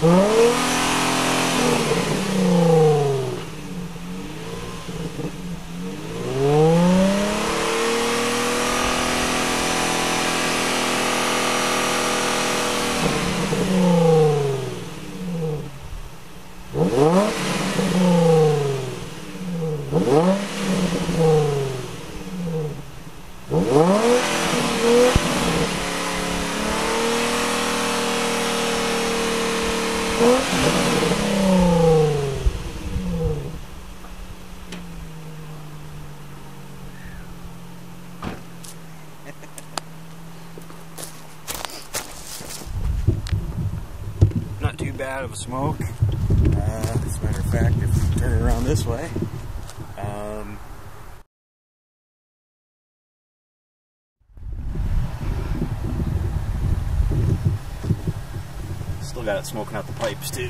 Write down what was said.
Oh. Not too bad of a smoke. Uh, as a matter of fact, if we turn around this way, still got it smoking out the pipes too.